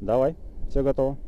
Давай, все готово.